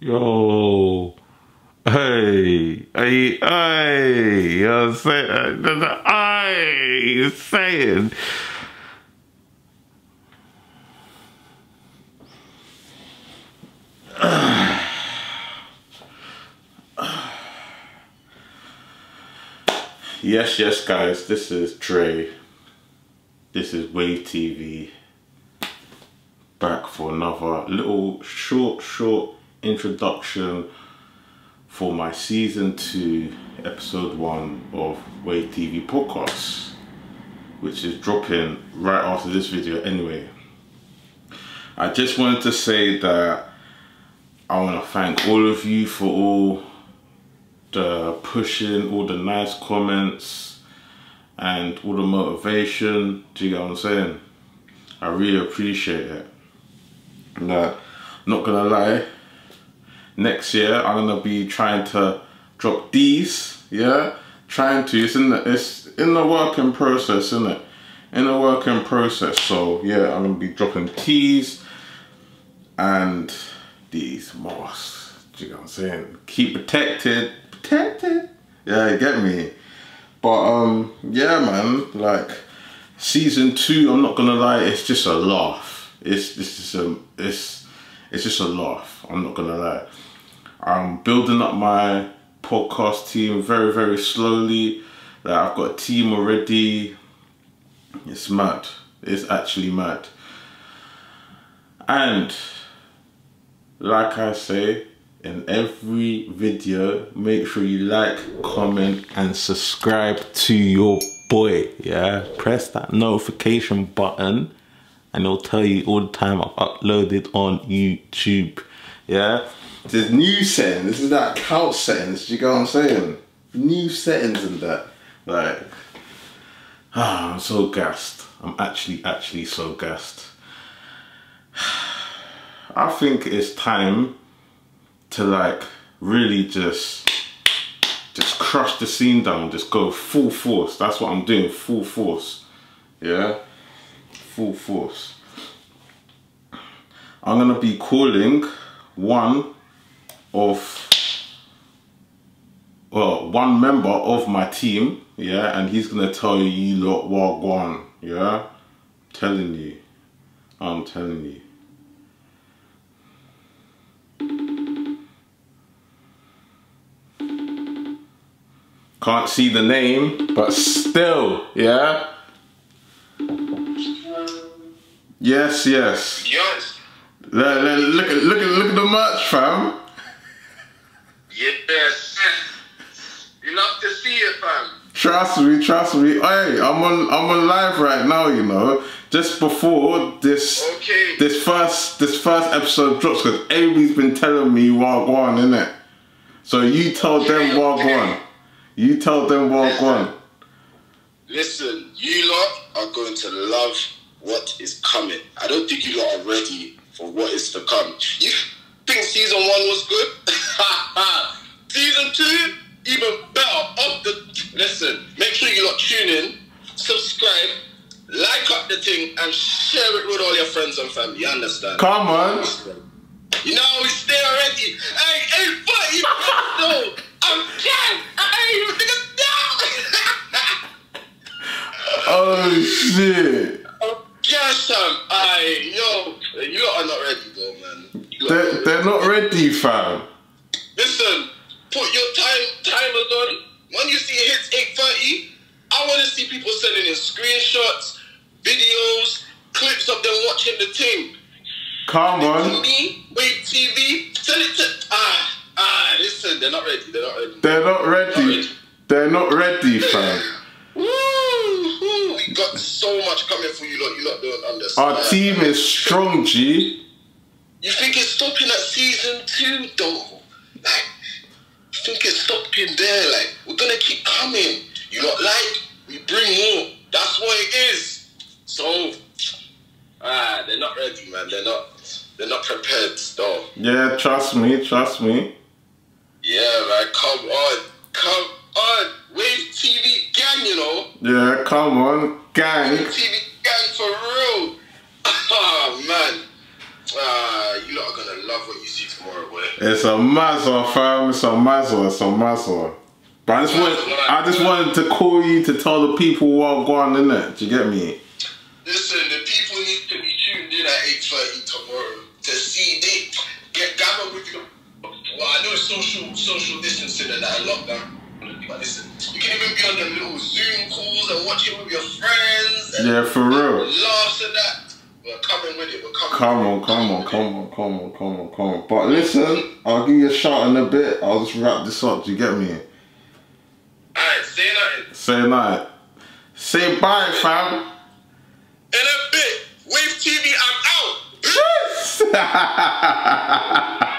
Yo. Hey, hey, hey, you know what I'm saying? Hey, saying? Yes, yes, guys, this is Dre. This is Wave TV. Back for another little short, short introduction for my season two, episode one of Wave TV podcast, which is dropping right after this video anyway. I just wanted to say that I want to thank all of you for all the pushing, all the nice comments, and all the motivation. Do you get what I'm saying? I really appreciate it. Nah, not gonna lie, next year I'm gonna be trying to drop these. Yeah, trying to. It's in the it's in the working process, isn't it? In the working process. So yeah, I'm gonna be dropping teas and these masks. Do you know what I'm saying? Keep protected protected. Yeah, you get me. But um, yeah, man. Like season two, I'm not gonna lie, it's just a laugh. It's it's just a it's it's just a laugh. I'm not gonna lie. I'm building up my podcast team very very slowly. Like I've got a team already. It's mad. It's actually mad. And like I say, in every video make sure you like comment and subscribe to your boy yeah press that notification button and it'll tell you all the time i've uploaded on youtube yeah there's new settings this is that count settings you get what i'm saying new settings and that like ah i'm so gassed i'm actually actually so gassed i think it's time to like really just just crush the scene down, just go full force. That's what I'm doing, full force. Yeah, full force. I'm gonna be calling one of, well, one member of my team, yeah, and he's gonna tell you, lot, what one, yeah? I'm telling you, I'm telling you. Can't see the name, but still, yeah? Yes, yes. Yes. Look, look, look, at, look, at, look at the merch, fam. Yes. You love to see it, fam. Trust me, trust me. Hey, I'm on, I'm on live right now. You know, just before this, Okay. this first, this first episode drops, because everybody's been telling me Wagwan, innit? So you tell them Yeah, Wagwan. okay. You tell them Wagwan. Listen, you lot are going to love what is coming. I don't think you lot are ready for what is to come. You think season one was good? season two, even better. Up the listen. Make sure you lot tune in, subscribe, like up the thing, and share it with all your friends and family. You understand? Come on. You know, we stay already. Hey, hey, buddy, no, I'm dead. Hey, you niggas, no. Oh shit. oh, yes, Sam. Aye, yo, you are not ready, though, man. You lot are They're, not ready, fam. Listen, put your time timers on. When you see it hits 8.30, I want to see people sending in screenshots, videos, clips of them watching the team. Come on. me, Wave TV, send it to... Ah, ah, listen, they're not ready. They're not ready. They're not ready. They're not ready, fam. Woo, we got so much coming for you lot. You lot don't understand. Our team is strong, G. You think it's stopping at season two, though? Like, you think it's stopping there? Like, we're gonna keep coming. You not like, we bring more. That's what it is. So, ah, they're not ready, man. They're not. They're not prepared, though. Yeah, trust me, trust me. Yeah, man. Come on, come on. Wave TV gang, you know. Yeah, come on. Gang. TV gang for real. Oh man. Ah, you lot are gonna love what you see tomorrow, boy. It's a matter, fam. It's a matter. It's a matter. But I just want, I just wanted to call you to tell the people what going in it. Do you get me? Listen, the people need to be tuned in at 8.30 tomorrow to see they get gather with you. Well, I know it's social social distancing and that lockdown. But listen, you can even be on the little Zoom calls and watch it with your friends. And Yeah, for real. Laughs and that. We're coming with it. We're coming. Come on, with it. come on, come on, come on, come on, come on. But listen, I'll give you a shout in a bit. I'll just wrap this up. Do you get me? Alright, say nothing. Say night. Say bye, fam. In a bit, Wave TV, I'm out.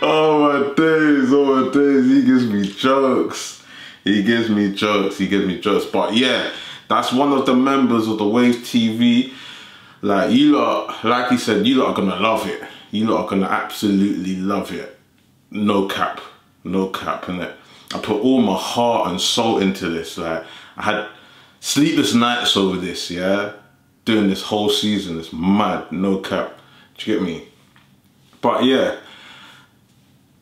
Oh my days, oh my days. He gives me jokes. He gives me jokes. He gives me jokes. But yeah, that's one of the members of the Wave TV. Like you lot, like he said, you lot are gonna love it. You lot are gonna absolutely love it. No cap. No cap in it. I put all my heart and soul into this. Like I had sleepless nights over this, yeah? Doing this whole season. It's mad. No cap. Do you get me? But yeah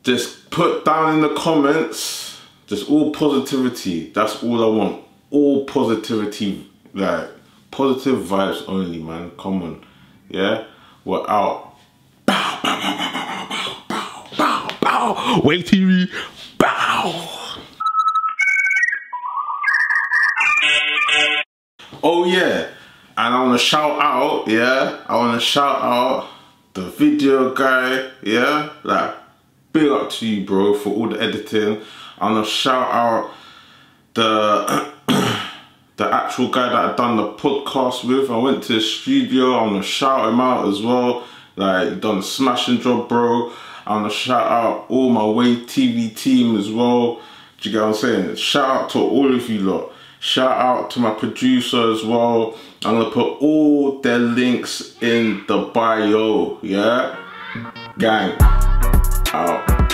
just put down in the comments just all positivity that's all i want all positivity, like positive vibes only, man. Come on, yeah. We're out. Bow, bow, bow, bow, bow, bow, bow, bow. Wave TV. Bow. Oh yeah, and I wanna shout out, yeah. I wanna shout out the video guy, yeah. Like, big up to you, bro, for all the editing. I wanna shout out the the actual guy that I done the podcast with. I went to the studio. I want to shout him out as well. Like, done a smashing job, bro. I want to shout out all my Wave TV team as well. Do you get what I'm saying? Shout out to all of you lot. Shout out to my producer as well. I'm to put all their links in the bio, yeah? Gang out.